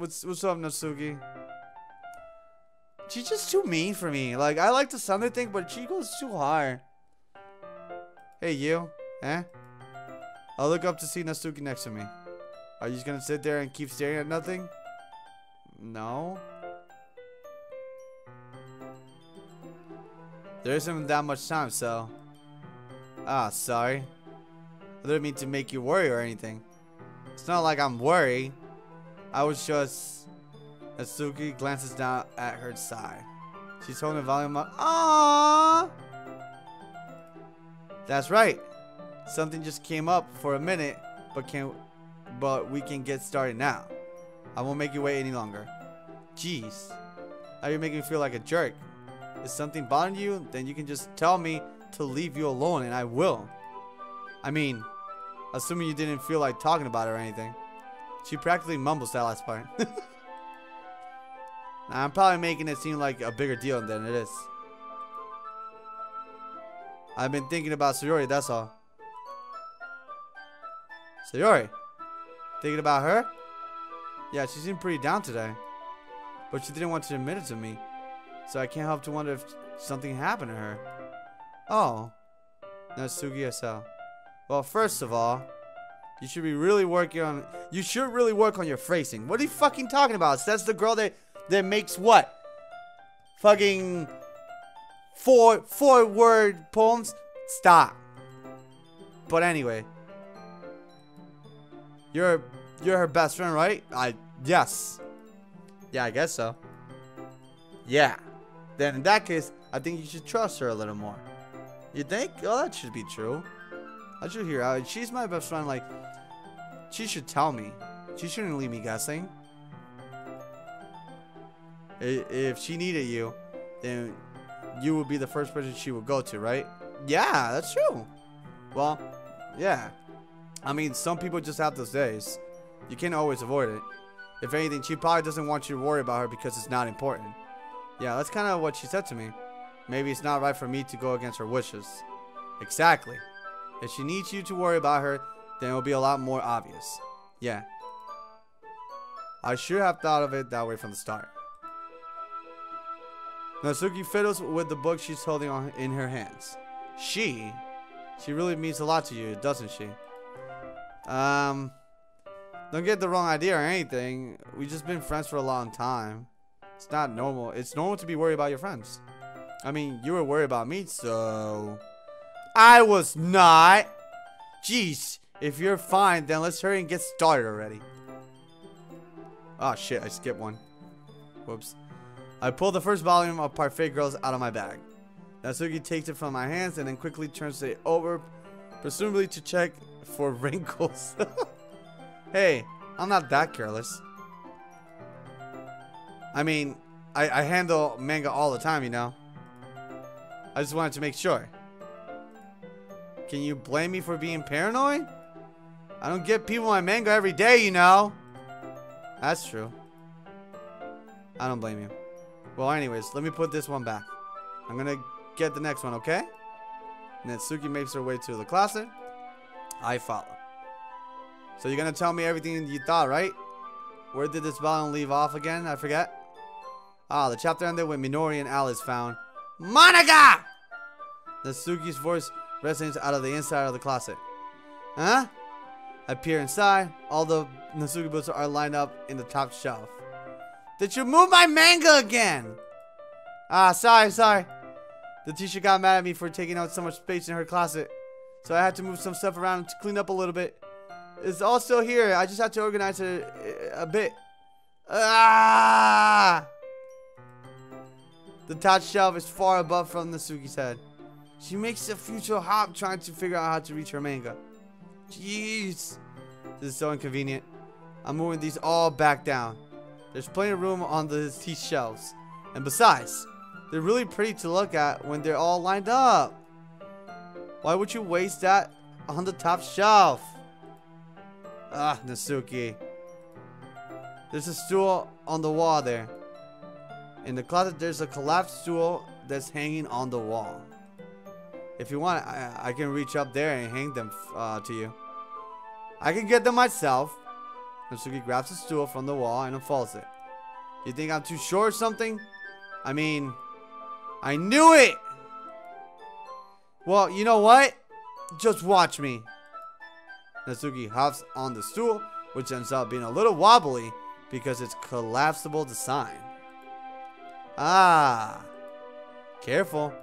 What's what's up, Natsuki? She's just too mean for me. Like I like the Sunday thing, but she goes too hard. Hey you, eh? I'll look up to see Natsuki next to me. Are you just gonna sit there and keep staring at nothing? No. There isn't that much time, so. Ah, sorry. I didn't mean to make you worry or anything. It's not like I'm worried. I was just. Natsuki glances down at her side. She's holding the volume up. Ah! That's right. Something just came up for a minute, but can but we can get started now. I won't make you wait any longer. Jeez. Now you're making me feel like a jerk. If something bothering you? Then you can just tell me to leave you alone and I will. I mean, assuming you didn't feel like talking about it or anything. She practically mumbles that last part. I'm probably making it seem like a bigger deal than it is. I've been thinking about Sayori, that's all. Sayori? Thinking about her? Yeah, she seemed pretty down today. But she didn't want to admit it to me. So I can't help to wonder if something happened to her. Oh. Natsuki SL. Well, first of all, you should be really working on you should really work on your phrasing. What are you fucking talking about? That's the girl that that makes what? Fucking four four word poems? Stop. But anyway. You're you're her best friend, right? I yes. Yeah, I guess so. Yeah. Then in that case, I think you should trust her a little more. You think? Oh, that should be true. I should hear out. She's my best friend. Like, she should tell me. She shouldn't leave me guessing. If she needed you, then you would be the first person she would go to, right? Yeah, that's true. Well, yeah. I mean, some people just have those days. You can't always avoid it. If anything, she probably doesn't want you to worry about her because it's not important. Yeah, that's kind of what she said to me. Maybe it's not right for me to go against her wishes. Exactly. If she needs you to worry about her, then it'll be a lot more obvious. Yeah. I should have thought of it that way from the start. Natsuki fiddles with the book she's holding on in her hands. She? She really means a lot to you, doesn't she? Um, don't get the wrong idea or anything. We've just been friends for a long time. It's not normal. It's normal to be worried about your friends. I mean, you were worried about me, so... I was not! Jeez, if you're fine, then let's hurry and get started already. Oh shit, I skipped one. Whoops. I pull the first volume of Parfait Girls out of my bag. Natsuki takes it from my hands and then quickly turns it over, presumably to check for wrinkles. hey, I'm not that careless. I mean, I, I handle manga all the time, you know. I just wanted to make sure. Can you blame me for being paranoid? I don't get people my manga every day, you know. That's true. I don't blame you. Well, anyways, let me put this one back. I'm gonna get the next one, okay? Natsuki makes her way to the closet. I follow. So you're gonna tell me everything you thought, right? Where did this volume leave off again? I forget. Ah, the chapter ended when Minori and Alice found Monaga! Natsuki's voice resonates out of the inside of the closet. Huh? I peer inside. All the Natsuki books are lined up in the top shelf. Did you move my manga again? Ah, sorry, sorry. The teacher got mad at me for taking out so much space in her closet. So I had to move some stuff around to clean up a little bit. It's all still here. I just have to organize it a, a bit. Ah! The top shelf is far above from Natsuki's head. She makes a future hop trying to figure out how to reach her manga. Jeez. This is so inconvenient. I'm moving these all back down. There's plenty of room on the, these shelves. And besides, they're really pretty to look at when they're all lined up. Why would you waste that on the top shelf? Ah, Natsuki. There's a stool on the wall there. In the closet, there's a collapsed stool that's hanging on the wall. If you want, I, I can reach up there and hang them uh, to you. I can get them myself. Natsuki grabs a stool from the wall and unfolds it. You think I'm too short or something? I mean, I knew it! Well, you know what? Just watch me. Natsuki hops on the stool, which ends up being a little wobbly because it's collapsible design. Ah. Careful.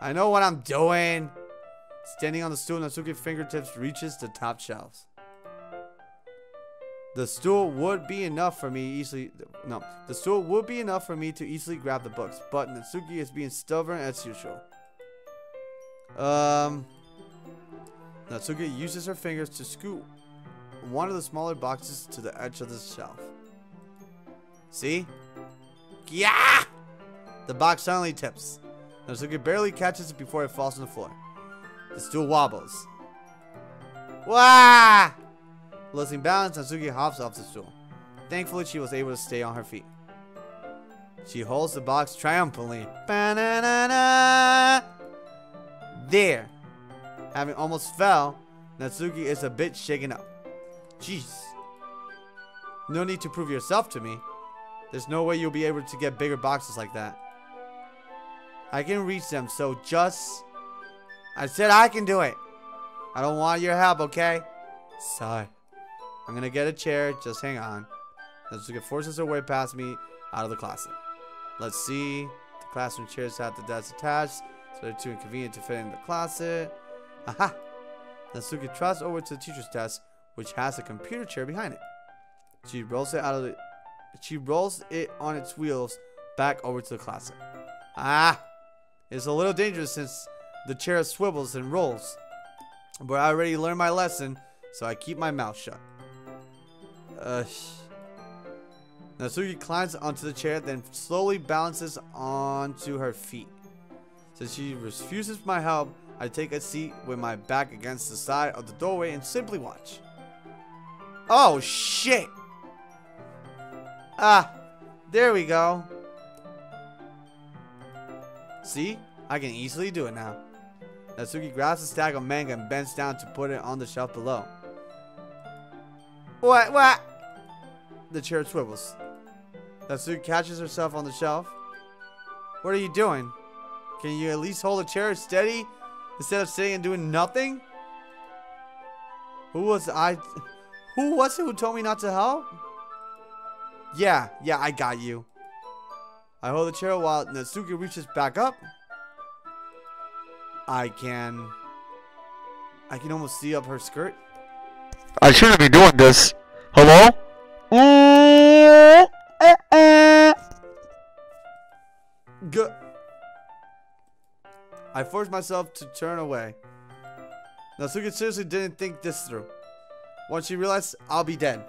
I know what I'm doing. Standing on the stool, Natsuki's fingertips reaches the top shelves. The stool would be enough for me easily. No, the stool would be enough for me to easily grab the books, but Natsuki is being stubborn as usual. Um, Natsuki uses her fingers to scoot one of the smaller boxes to the edge of the shelf. See? Yeah! The box suddenly tips. Natsuki barely catches it before it falls on the floor. The stool wobbles. Wah! Losing balance, Natsuki hops off the stool. Thankfully, she was able to stay on her feet. She holds the box triumphantly. Ba-na-na-na! There. Having almost fell, Natsuki is a bit shaken up. Jeez. No need to prove yourself to me. There's no way you'll be able to get bigger boxes like that. I can reach them, so just... I said I can do it. I don't want your help, okay? Sigh. I'm gonna get a chair, just hang on. Natsuki forces her way past me out of the closet. Let's see. The classroom chairs have the desks attached, so they're too inconvenient to fit in the closet. Aha! Natsuki trots over to the teacher's desk, which has a computer chair behind it. She rolls it out of the she rolls it on its wheels back over to the closet. Ah! It's a little dangerous since the chair swivels and rolls. But I already learned my lesson, so I keep my mouth shut. Uh, Natsuki climbs onto the chair, then slowly balances onto her feet. Since she refuses my help, I take a seat with my back against the side of the doorway and simply watch. Oh, shit! Ah, there we go. See? I can easily do it now. Natsuki grabs a stack of manga and bends down to put it on the shelf below. What? What? The chair swivels. Natsuki catches herself on the shelf. What are you doing? Can you at least hold the chair steady instead of sitting and doing nothing? Who was I? Who was it who told me not to help? Yeah, yeah, I got you. I hold the chair while Natsuki reaches back up. I can... I can almost see up her skirt. I shouldn't be doing this. Hello? Eh, eh. Good. I forced myself to turn away. Natsuki seriously didn't think this through. Once she realized I'll be dead.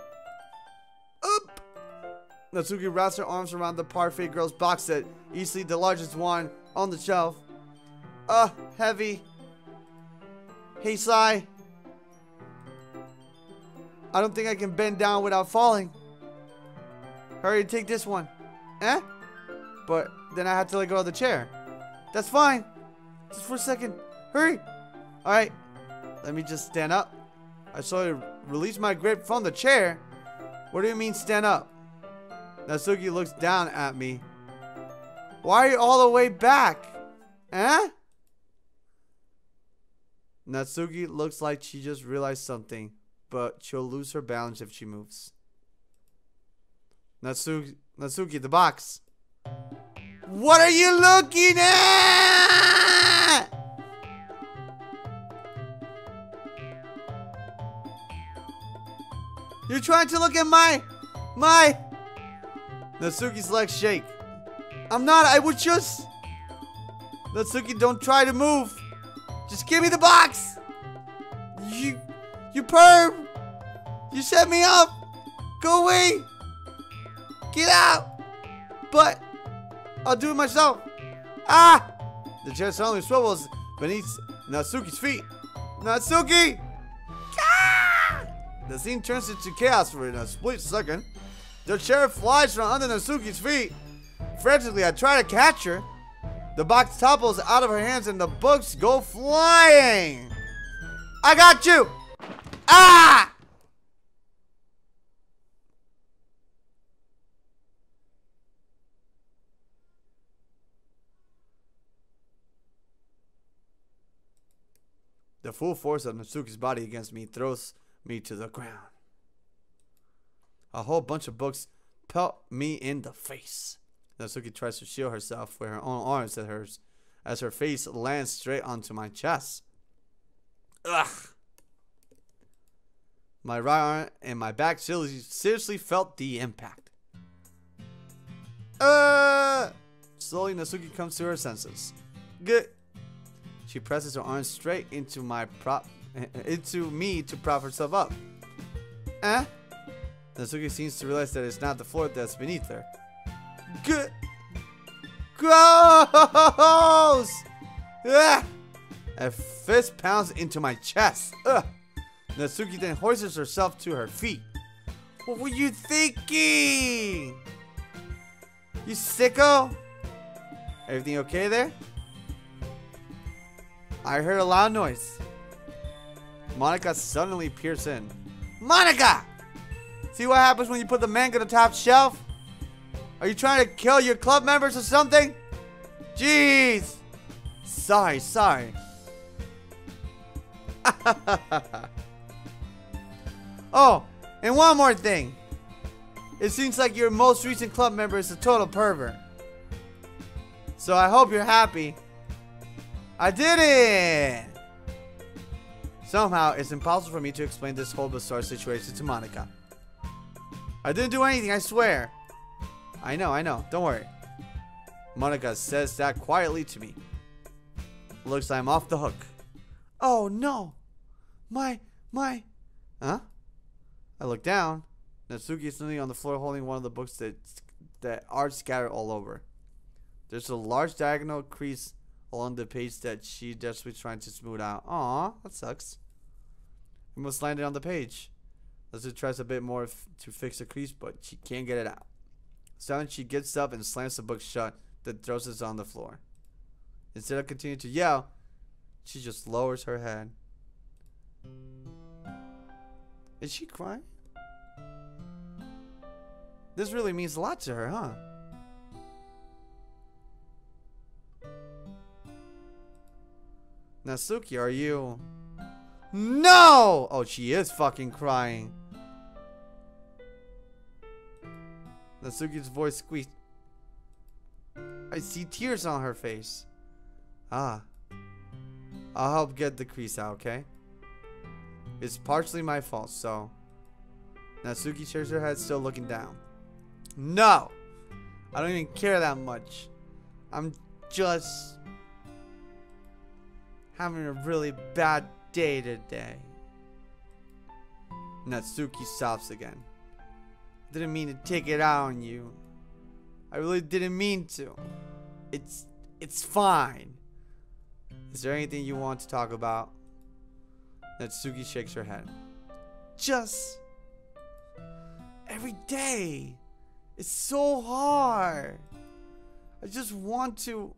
Natsuki wraps her arms around the Parfait Girls box set, easily the largest one on the shelf. Uh, heavy. Hey, Sai. I don't think I can bend down without falling. Hurry, take this one. Eh? But then I have to let go of the chair. That's fine. Just for a second. Hurry. Alright. Let me just stand up. I saw you release my grip from the chair. What do you mean stand up? Natsuki looks down at me. Why are you all the way back? Eh? Natsuki looks like she just realized something, but she'll lose her balance if she moves. Natsuki, Natsuki, the box. What are you looking at? You're trying to look at my, my. Natsuki's legs shake. I'm not, I was just. Natsuki, don't try to move. Just give me the box. You, you perv. You set me up. Go away. Get out. But I'll do it myself. Ah! The chair suddenly swivels beneath Natsuki's feet. Natsuki! Ah! The scene turns into chaos for a split second. The chair flies from under Natsuki's feet. Frantically, I try to catch her. The box topples out of her hands and the books go flying. I got you! Ah! The full force of Natsuki's body against me throws me to the ground. A whole bunch of books pelt me in the face. Natsuki tries to shield herself with her own arms as, hers, as her face lands straight onto my chest. Ugh. My right arm and my back seriously, felt the impact. Uh, slowly, Natsuki comes to her senses. Good. She presses her arm straight into my prop, into me to prop herself up. Eh? Natsuki seems to realize that it's not the floor that's beneath her. Good. Gross! Ah! A fist pounds into my chest. Ugh. Natsuki then hoists herself to her feet. What were you thinking? You sicko? Everything okay there? I heard a loud noise. Monika suddenly peers in. Monika! See what happens when you put the manga on the top shelf? Are you trying to kill your club members or something? Jeez! Sorry, sorry. oh, and one more thing. It seems like your most recent club member is a total pervert. So I hope you're happy. I did it! Somehow, it's impossible for me to explain this whole bizarre situation to Monika. I didn't do anything, I swear. I know, I know. Don't worry. Monika says that quietly to me. Looks like I'm off the hook. Oh no! My, my. Huh? I look down. Natsuki is sitting on the floor holding one of the books that, that are scattered all over. There's a large diagonal crease along the page that she desperately trying to smooth out. Aw, that sucks. It must landed on the page. Natsuki tries a bit more to fix the crease, but she can't get it out. Suddenly, she gets up and slams the book shut, then throws it on the floor. Instead of continuing to yell, she just lowers her head. Is she crying? This really means a lot to her, huh? Natsuki, are you... No! Oh, she is fucking crying. Natsuki's voice squeaked. I see tears on her face. Ah. I'll help get the crease out, okay? It's partially my fault, so... Natsuki shakes her head, still looking down. No! I don't even care that much. I'm just... Having a really bad day today. Natsuki stops again. Didn't mean to take it out on you. I really didn't mean to. It's it's fine. Is there anything you want to talk about? Natsuki shakes her head. Just every day. It's so hard. I just want to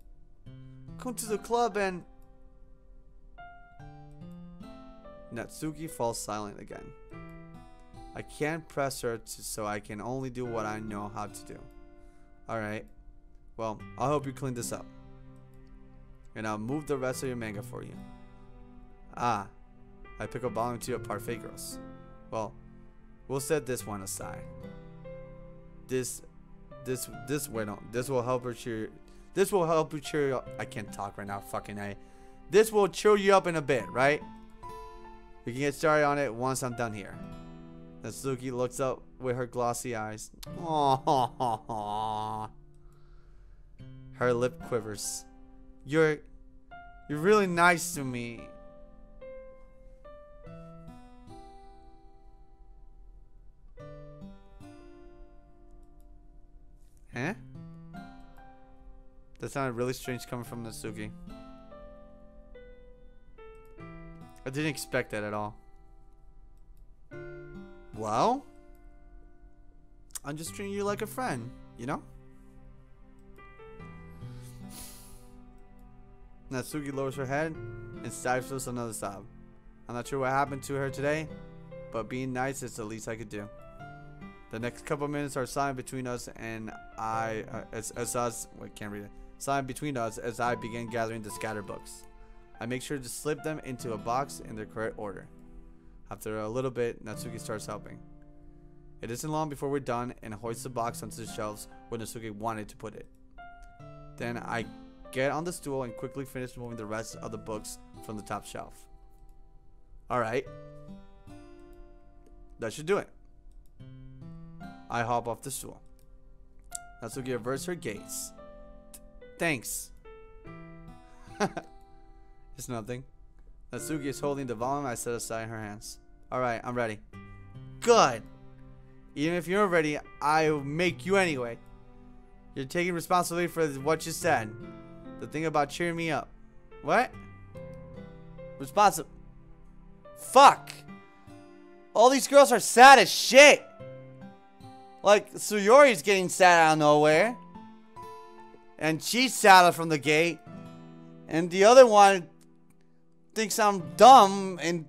come to the club and Natsuki falls silent again. I can't press her to, so I can only do what I know how to do. Alright. Well, I'll help you clean this up. And I'll move the rest of your manga for you. Ah. I pick up volume 2 of Girls. Well, we'll set this one aside. This this this wait no, this will help her cheer this will help you cheer you up. I can't talk right now, fucking A. This will cheer you up in a bit, right? We can get started on it once I'm done here. Natsuki looks up with her glossy eyes. Aww. Her lip quivers. You're you're really nice to me. Huh? That sounded really strange coming from Natsuki. I didn't expect that at all. Well, I'm just treating you like a friend, you know? Natsuki lowers her head and stifles another sob. I'm not sure what happened to her today, but being nice is the least I could do. The next couple minutes are silent between us and I, uh, as, as us, I can't read it. Silent between us as I begin gathering the scattered books. I make sure to slip them into a box in their correct order. After a little bit, Natsuki starts helping. It isn't long before we're done and hoist the box onto the shelves where Natsuki wanted to put it. Then I get on the stool and quickly finish moving the rest of the books from the top shelf. Alright. That should do it. I hop off the stool. Natsuki averts her gaze. Thanks. it's nothing. Natsuki is holding the volume I set aside in her hands. Alright, I'm ready. Good. Even if you're ready, I'll make you anyway. You're taking responsibility for what you said. The thing about cheering me up. What? Responsible. Fuck! All these girls are sad as shit! Like, Sayori's getting sad out of nowhere. And she's sad from the gate. And the other one thinks I'm dumb and,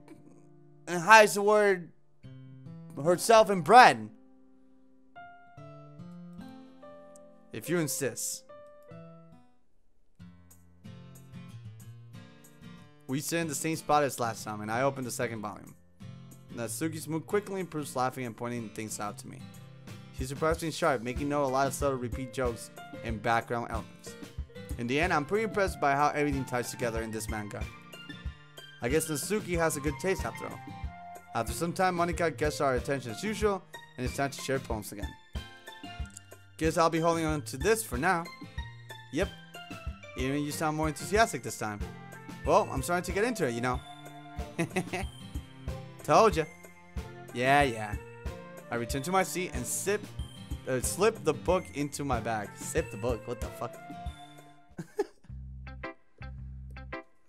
and hides the word herself in bread. If you insist. We sit in the same spot as last time, and I open the second volume. Natsuki's moved quickly and proves laughing and pointing things out to me. She's surprisingly sharp, making note a lot of subtle repeat jokes and background elements. In the end, I'm pretty impressed by how everything ties together in this manga. I guess Natsuki has a good taste after all. After some time, Monika gets our attention as usual, and it's time to share poems again. Guess I'll be holding on to this for now. Yep, even you sound more enthusiastic this time. Well, I'm starting to get into it, you know. Told ya. Yeah, yeah. I return to my seat and sip, uh, slip the book into my bag. Sip the book. What the fuck?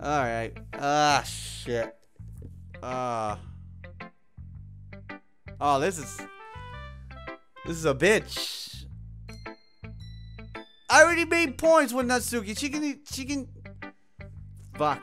All right. Ah, shit. Ah. oh, this is this is a bitch. I already made points with Natsuki. She can she can. Fuck.